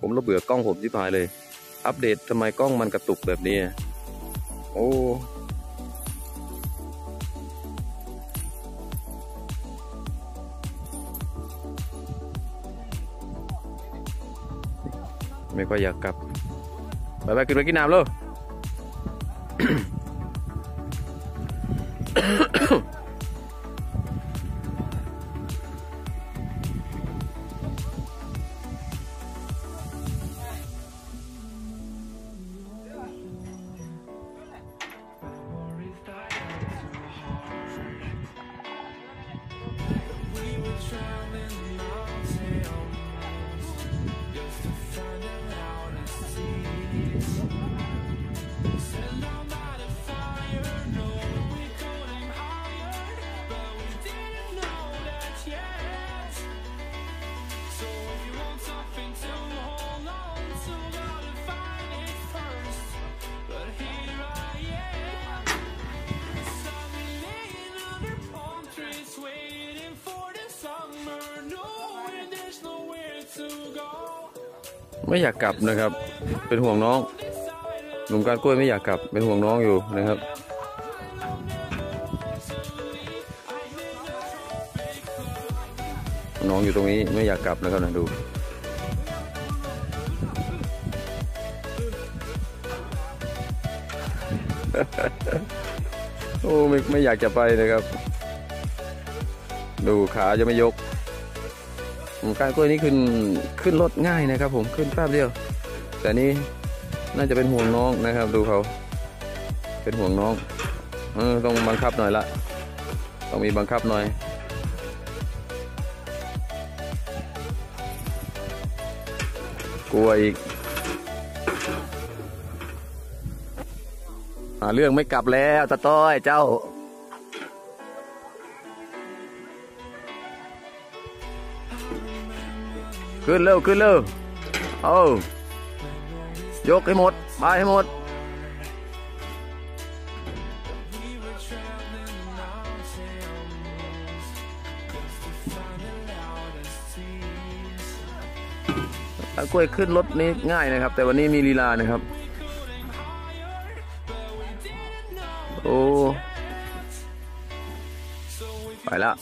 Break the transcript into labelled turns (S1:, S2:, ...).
S1: ผมระเบื่อกล้องผมที่พายเลย อัปเดตทำไมกล้องมันกระตุกแบบนี้ โอ้ไม่ค่อยอยากกลับ ไปไปกินไปกินน้ำเลย
S2: Just to find out
S1: ไม่อยากกลับนะครับ เป็นห่วงน้องหนุ่มการกล้วยไม่อยากกลับ เป็นห่วงน้องอยู่นะครับ น้องอยู่ตรงนี้ไม่อยากกลับนะครับนะดูโอ้ไม่ไม่อยากจะไปนะครับ ดูขาจะไม่ยก การกล้วยนี่ขึ้นขึ้นรถง่ายนะครับ ผมขึ้นแป๊บเดียว แต่นี่น่าจะเป็นห่วงน้องนะครับ ดูเขา เป็นห่วงน้องเออต้องบังคับหน่อยละต้องมีบังคับหน่อยกลัวอีกหาเรื่องไม่กลับแล้วตาต้อยเจ้า ขึ้นเร็วขึ้นเร็วเอายกให้หมดไปให้หมด กล้วยขึ้นรถนี้ง่ายนะครับ แต่วันนี้มีลีลานะครับ โอ้ ไปแล้ว